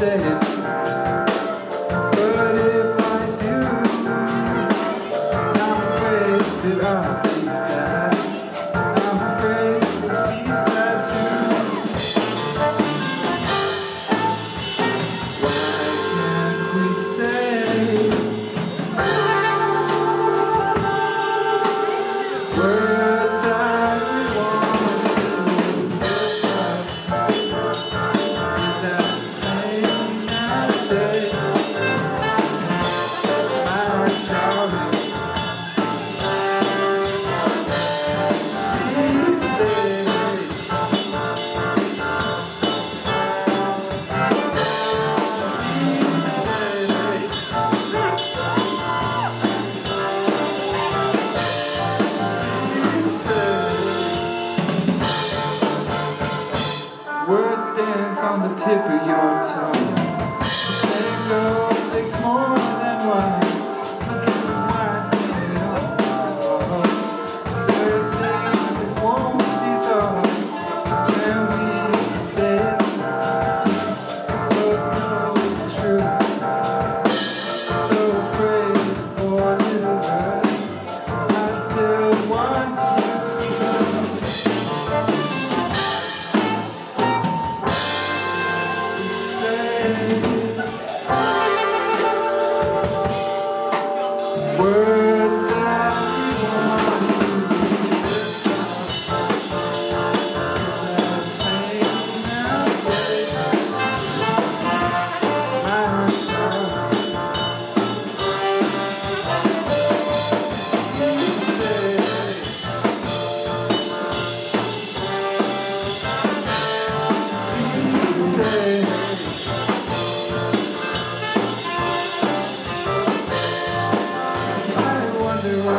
때 dance on the tip of your tongue. Letting go takes more.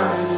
time.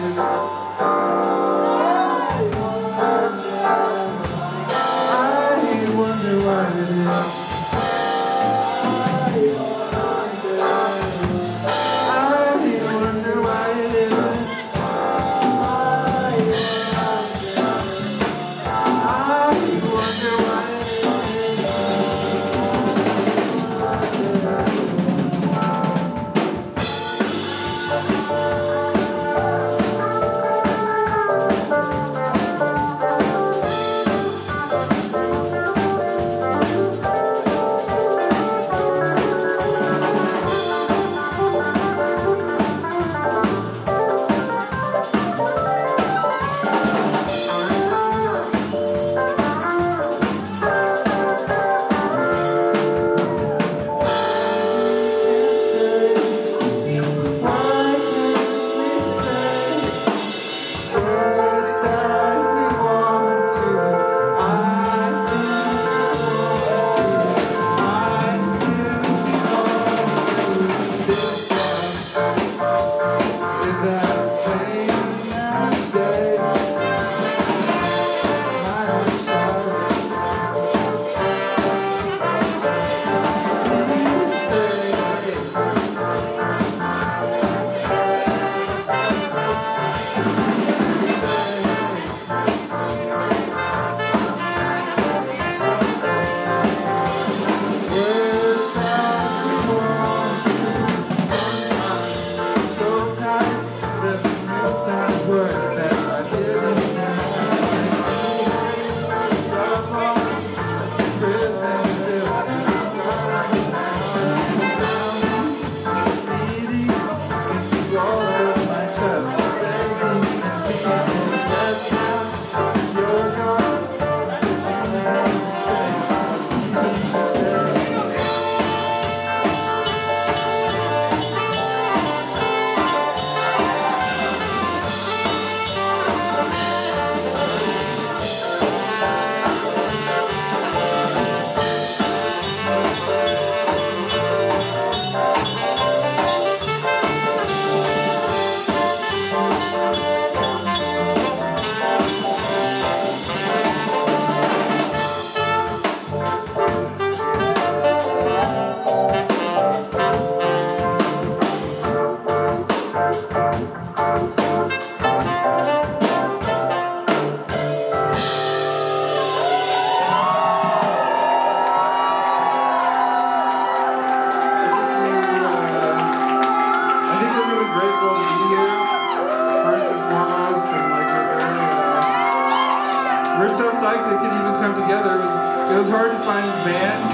we're so psyched we could even come together. It was, it was hard to find bands,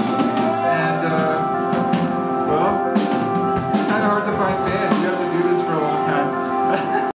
and, uh, well, it's kind of hard to find bands.